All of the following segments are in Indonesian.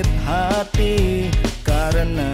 sakit hati karena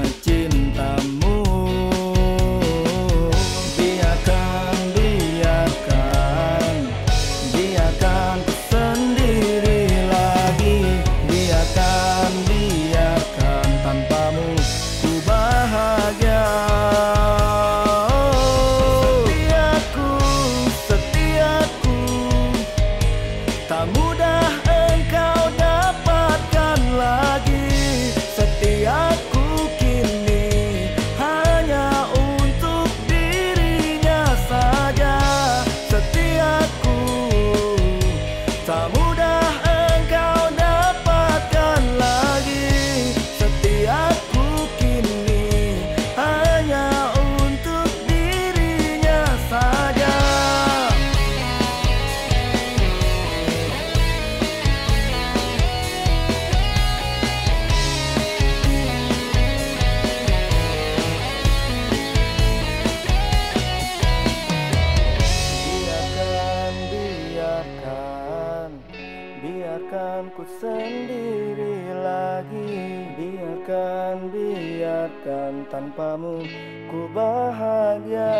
biarkan ku sendiri lagi. Biarkan, biarkan tanpamu ku bahagia.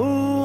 Uh,